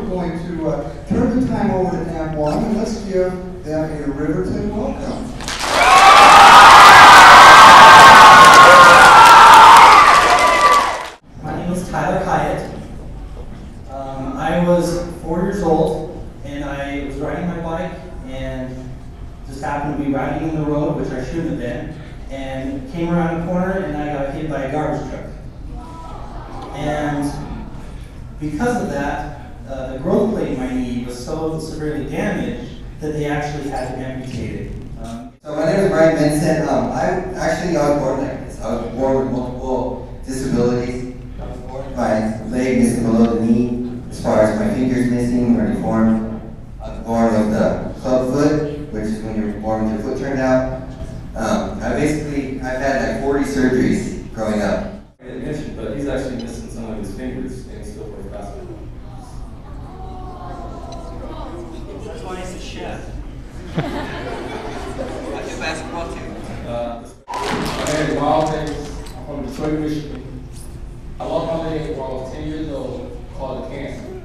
We're going to uh, turn the time over to Amp One, and let's give them a Riverton welcome. My name is Tyler Hyatt. Um, I was four years old and I was riding my bike and just happened to be riding in the road, which I shouldn't have been, and came around a corner and I got hit by a garbage truck. And because of that, uh, the growth plate in my knee was so severely damaged that they actually had to amputate it. Um, So my name is Brian Vincent. Um, I actually I was born like this. I was born with multiple disabilities. My leg missing below the knee, as far as my fingers missing or deformed. I was born with the club foot, which is when you're born with your foot turned out. Um, I basically I've had like 40 surgeries growing up. I didn't mention, but he's actually missing some of his fingers and still plays basketball. That's why he's a chef. I do basketball too. Uh, my name is Myles Davis. I'm from Detroit, Michigan. I lost my leg when I was 10 years old, caused a cancer.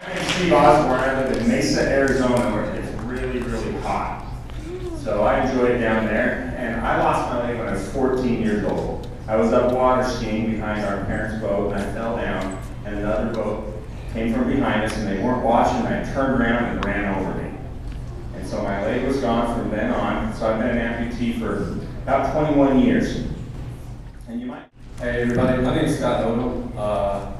My name's Steve Osborn. I live in Mesa, Arizona, where it's really, really hot. So I enjoy it down there. And I lost my leg when I was 14 years old. I was up water skiing behind our parents' boat, and I fell down, and another boat came from behind us, and they weren't watching. and I turned around and ran over me. And so my leg was gone from then on. So I've been an amputee for about 21 years. And you might. Hey everybody, my name is Scott Odom. Uh,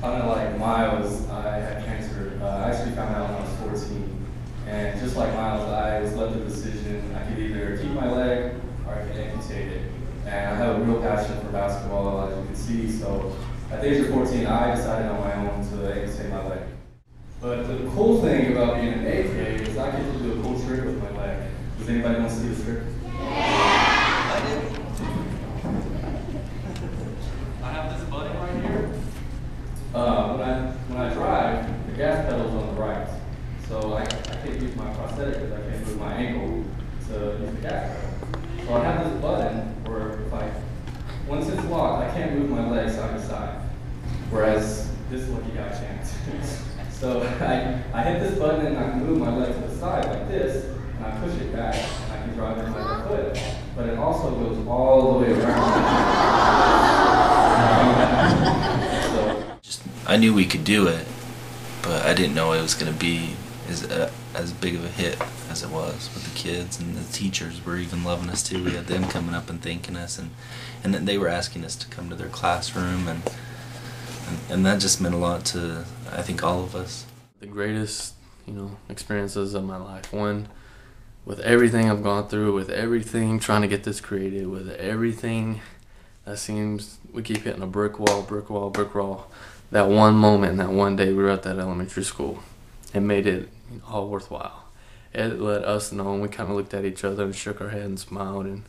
kind of like Myles, I had cancer. Uh, I actually found out when I was 14. And just like Myles, I was left with the decision I could either keep my leg or I could amputate it. And I have a real passion for basketball, as you can see. So at the age of 14, I decided on my own to amputate my leg. But the cool thing about being an AK is I get to do a cool trick with my leg. Does anybody want to see the trick? I have this button right here. Uh, when I when I drive, the gas pedal's on the right, so I, I can't use my prosthetic because I can't move my ankle to use the gas. So I have this button where if I once it's locked, I can't move my leg side to side. Whereas this lucky guy can't. so I, I hit this button and I can move my leg to the side like this, and I push it back, and I can drive in my left foot. But it also goes all the way around. I knew we could do it, but I didn't know it was going to be uh, as big of a hit as it was with the kids and the teachers were even loving us too. We had them coming up and thanking us, and and then they were asking us to come to their classroom, and and, and that just meant a lot to I think all of us. the greatest, you know, experiences of my life. One, with everything I've gone through, with everything trying to get this created, with everything that seems we keep hitting a brick wall, brick wall, brick wall. That one moment that one day we were at that elementary school, it made it all worthwhile. It let us know, and we kind of looked at each other and shook our head and smiled, and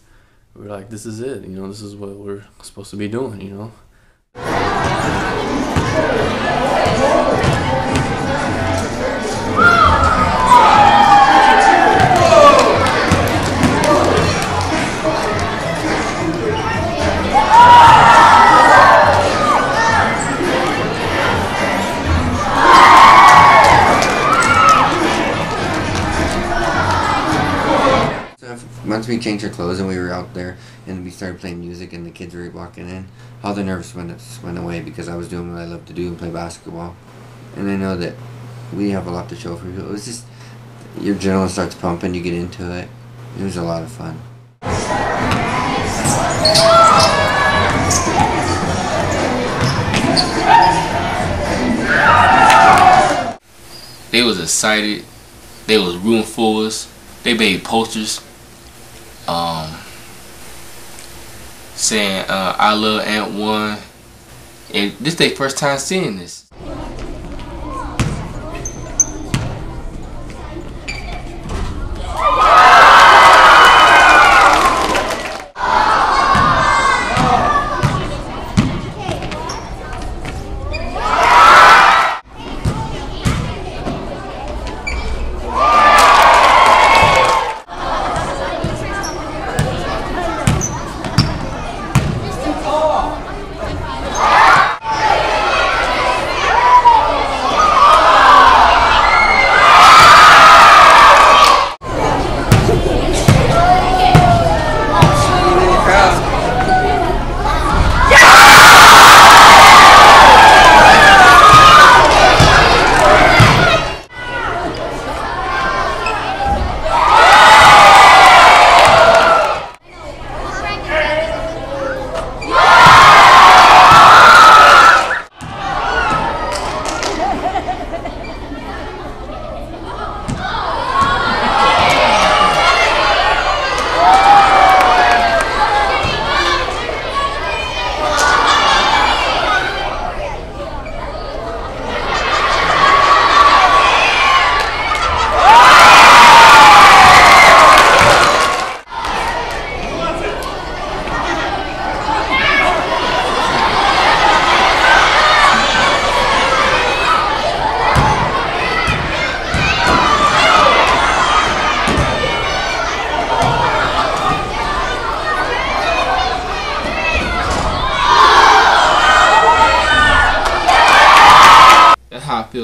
we were like, "This is it. You know, this is what we're supposed to be doing." You know. Once we changed our clothes and we were out there and we started playing music and the kids were walking in, all the nerves went away because I was doing what I love to do and play basketball. And I know that we have a lot to show for people. It was just your adrenaline starts pumping, you get into it. It was a lot of fun. They was excited. They was rooting for us. They made posters, um, saying uh, "I love Amp One," and this is their first time seeing this.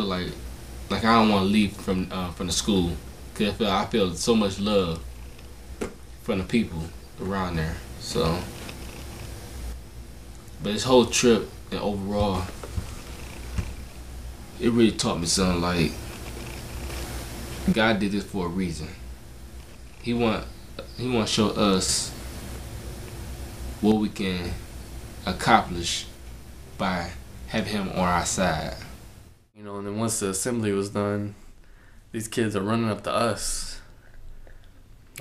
Feel like, like I don't want to leave from uh, from the school, cause I feel I feel so much love from the people around there. So, but this whole trip and overall, it really taught me something. Like God did this for a reason. He want He want to show us what we can accomplish by having Him on our side. You know, and then once the assembly was done, these kids are running up to us,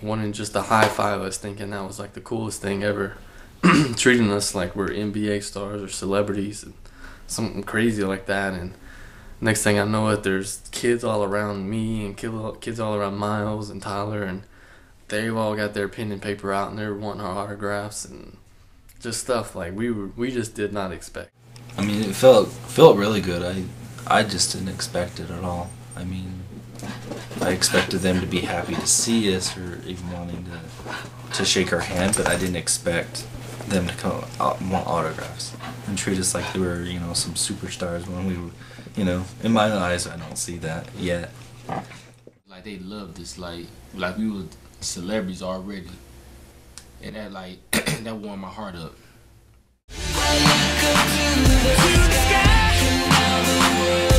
wanting just to high five us, thinking that was like the coolest thing ever, treating us like we're NBA stars or celebrities, and something crazy like that. And next thing I know, it there's kids all around me and kid- kids all around Myles and Tyler, and they've all got their pen and paper out and they're wanting our autographs and just stuff like we were we just did not expect. I mean, it felt felt really good. I I just didn't expect it at all. I mean, I expected them to be happy to see us or even wanting to to shake our hand, but I didn't expect them to come out and want autographs and treat us like they were, you know, some superstars when we were, you know, in my eyes, I don't see that yet. Like they loved us, like like we were celebrities already, and that like that warmed my heart up. To the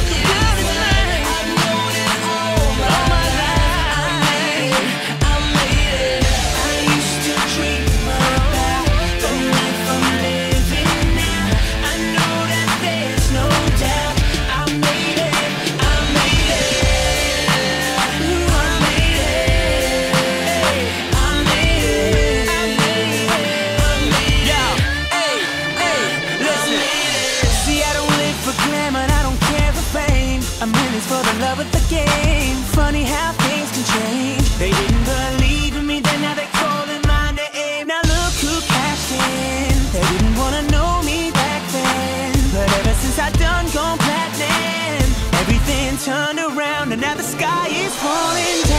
sky is falling down.